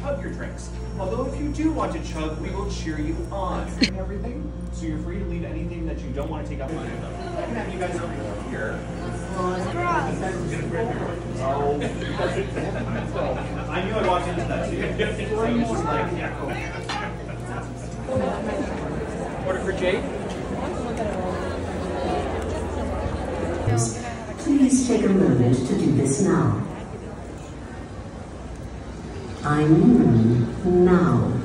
chug your drinks. Although if you do want to chug, we will cheer you on. And everything, so you're free to leave anything that you don't want to take out. I can have you guys over here. Oh, I knew I walked into that too. So I was just like, yeah, cool. Order for Jade? Please take a moment to do this now. I'm in now.